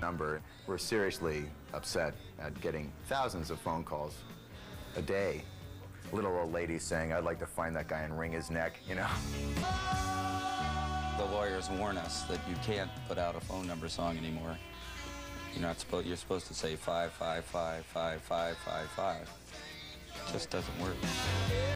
number. We're seriously upset at getting thousands of phone calls a day. Little old ladies saying, I'd like to find that guy and wring his neck, you know? The lawyers warn us that you can't put out a phone number song anymore. You're not supposed. You're supposed to say five five five five five five five. Just doesn't work.